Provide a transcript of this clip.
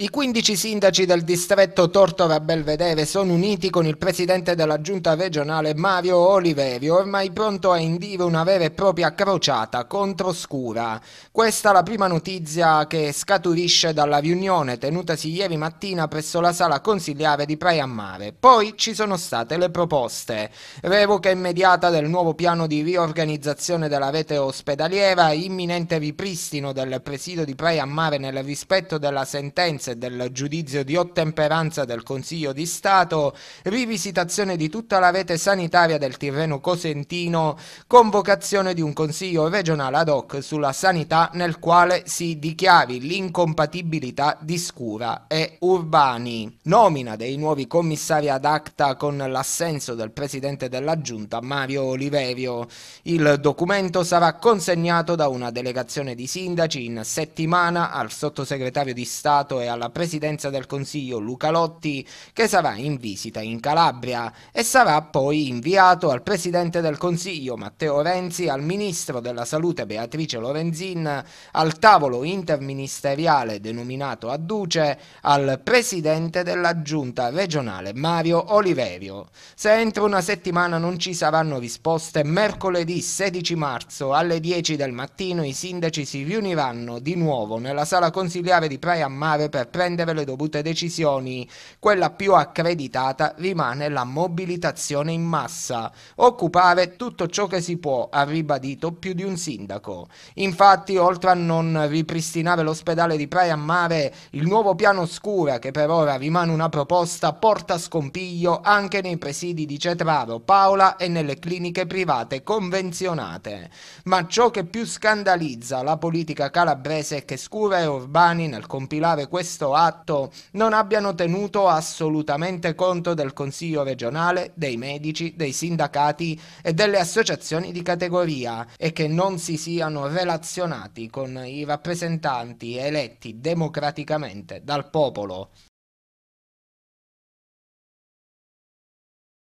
I 15 sindaci del distretto Tortora Belvedere sono uniti con il presidente della giunta regionale Mario Oliverio, ormai pronto a indire una vera e propria crociata contro Scura. Questa è la prima notizia che scaturisce dalla riunione tenutasi ieri mattina presso la sala consigliare di Praia Mare. Poi ci sono state le proposte. Revoca immediata del nuovo piano di riorganizzazione della rete ospedaliera, imminente ripristino del presidio di Praia Mare nel rispetto della sentenza e del giudizio di ottemperanza del Consiglio di Stato, rivisitazione di tutta la rete sanitaria del Tirreno Cosentino, convocazione di un Consiglio regionale ad hoc sulla sanità nel quale si dichiari l'incompatibilità di Scura e Urbani, nomina dei nuovi commissari ad acta con l'assenso del Presidente della Giunta Mario Oliverio. Il documento sarà consegnato da una delegazione di sindaci in settimana al sottosegretario di Stato e al alla presidenza del Consiglio Luca Lotti che sarà in visita in Calabria e sarà poi inviato al presidente del Consiglio Matteo Renzi, al ministro della Salute Beatrice Lorenzin, al tavolo interministeriale denominato a Duce, al presidente della giunta regionale Mario Oliverio. Se entro una settimana non ci saranno risposte, mercoledì 16 marzo alle 10 del mattino i sindaci si riuniranno di nuovo nella sala consigliare di Praia Mare per prendere le dovute decisioni. Quella più accreditata rimane la mobilitazione in massa, occupare tutto ciò che si può, ha ribadito più di un sindaco. Infatti, oltre a non ripristinare l'ospedale di Praia Mare, il nuovo piano Scura, che per ora rimane una proposta, porta scompiglio anche nei presidi di Cetraro, Paola e nelle cliniche private convenzionate. Ma ciò che più scandalizza la politica calabrese è che Scura e Urbani nel compilare questo questo atto non abbiano tenuto assolutamente conto del Consiglio regionale, dei medici, dei sindacati e delle associazioni di categoria e che non si siano relazionati con i rappresentanti eletti democraticamente dal popolo.